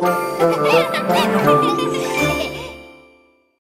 Música